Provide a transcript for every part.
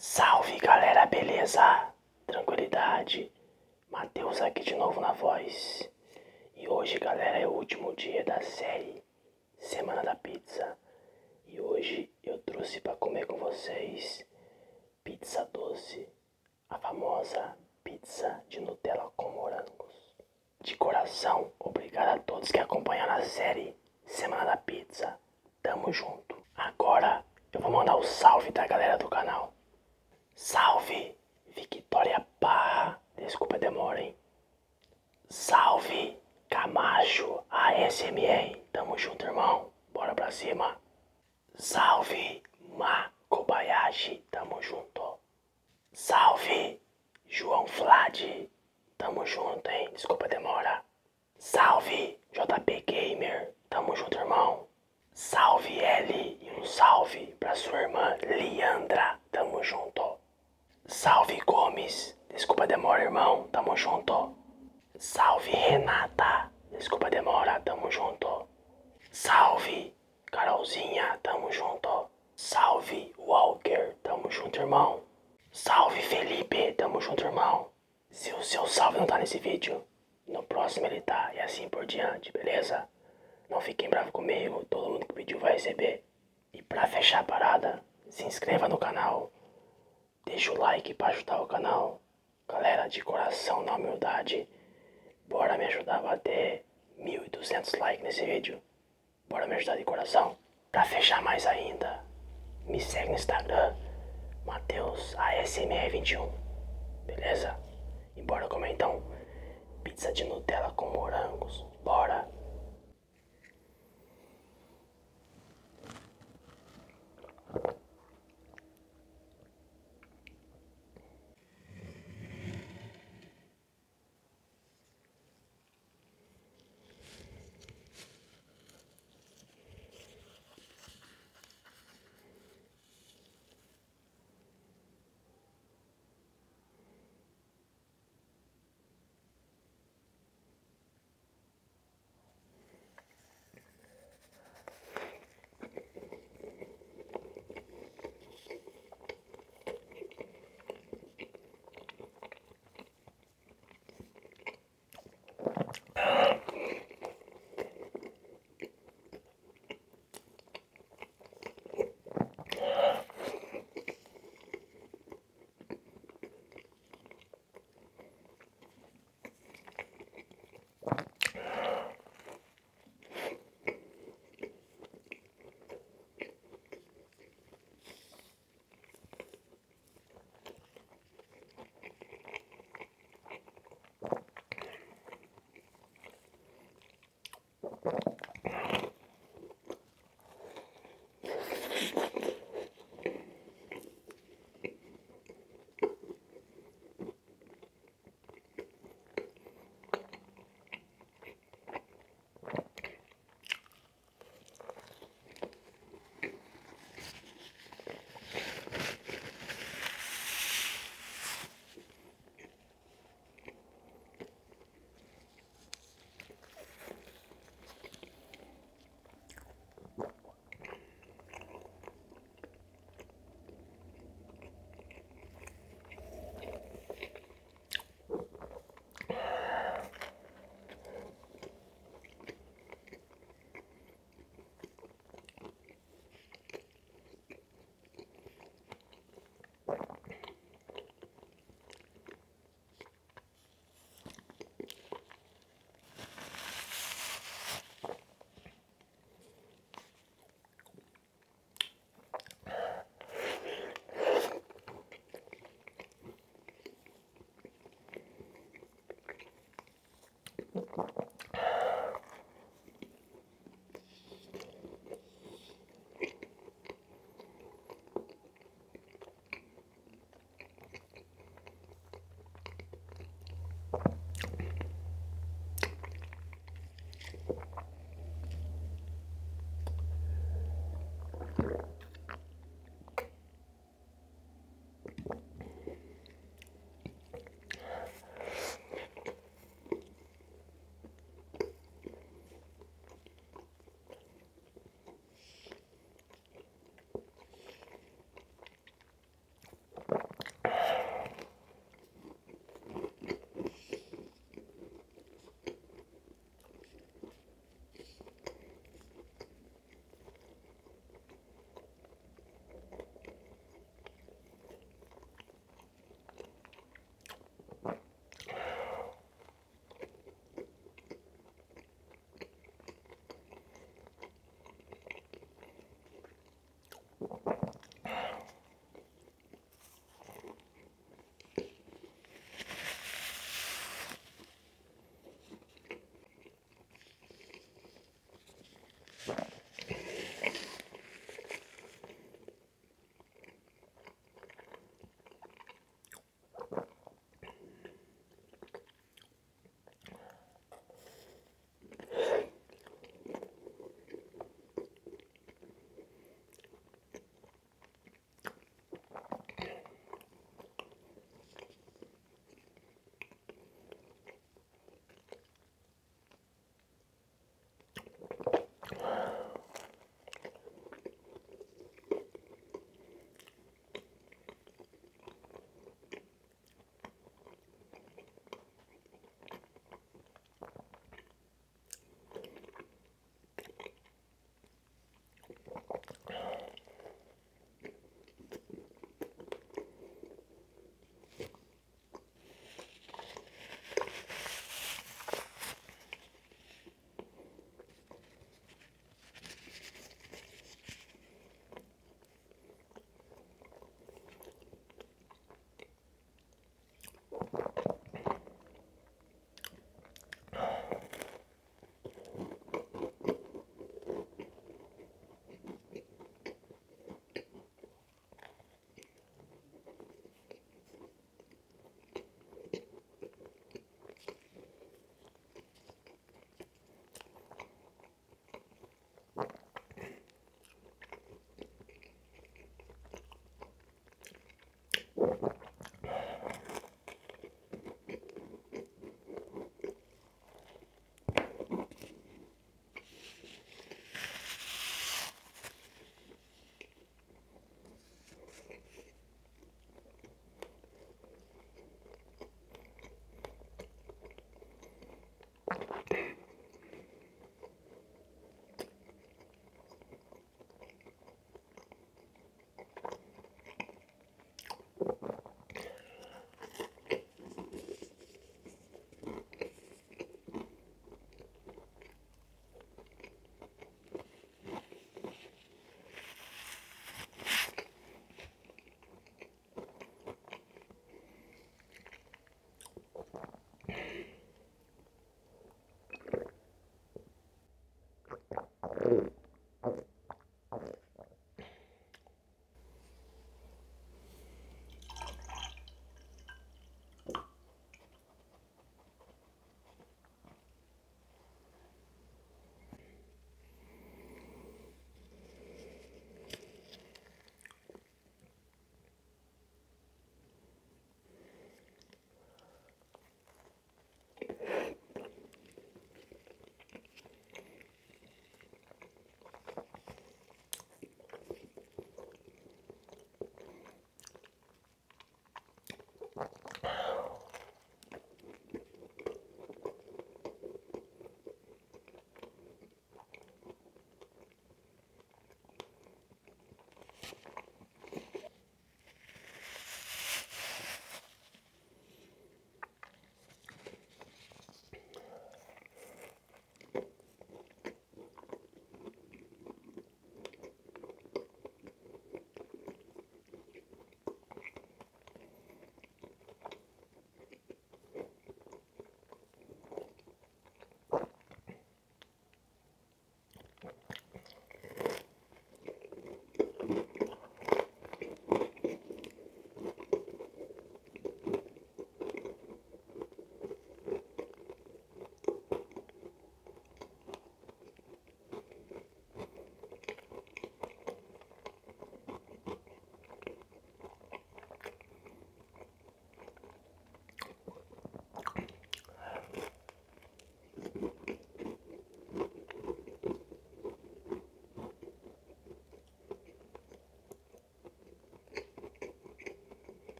Salve galera, beleza? Tranquilidade? Matheus aqui de novo na voz. E hoje, galera, é o último dia da série Semana da Pizza. E hoje eu trouxe para comer com vocês pizza doce, a famosa pizza de Nutella com morangos. De coração, obrigado a todos que acompanharam a série Semana da Pizza. Tamo junto. Agora eu vou mandar o salve da galera do canal. Salve Victoria Parra, desculpa a demora, hein? Salve Camacho ASMR, tamo junto, irmão. Bora pra cima. Salve Ma Kobayashi, tamo junto. Salve João Vlad, tamo junto, hein? Desculpa a demora. Salve JP Gamer, tamo junto, irmão. Salve L e um salve pra sua irmã junto. Salve Gomes, desculpa a demora, irmão, tamo junto. Salve Renata, desculpa a demora, tamo junto. Salve Carolzinha, tamo junto. Salve Walker, tamo junto, irmão. Salve Felipe, tamo junto, irmão. Se o seu salve não tá nesse vídeo, no próximo ele tá, e assim por diante, beleza? Não fiquem bravos comigo, todo mundo que pediu vai receber. E pra fechar a parada, se inscreva no canal. Deixa o like pra ajudar o canal. Galera, de coração, na humildade, bora me ajudar a bater 1.200 likes nesse vídeo. Bora me ajudar de coração. Pra fechar mais ainda, me segue no Instagram, Mateus ASMR21. Beleza? E bora comer então pizza de Nutella com morangos. Bora! Dude.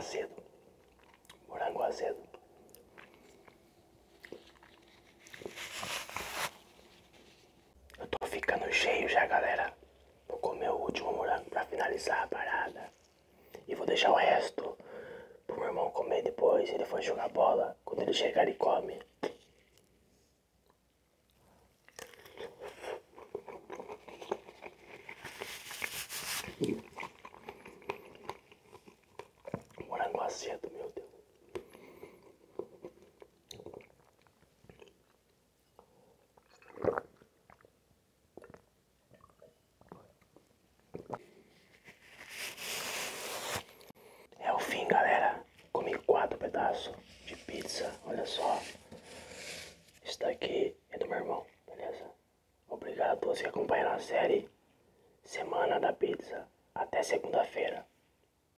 Azedo. Morango azedo. Eu tô ficando cheio já, galera. Vou comer o último morango pra finalizar a parada. E vou deixar o resto pro meu irmão comer depois. Ele for jogar bola. Quando ele chegar, ele come. abrazo.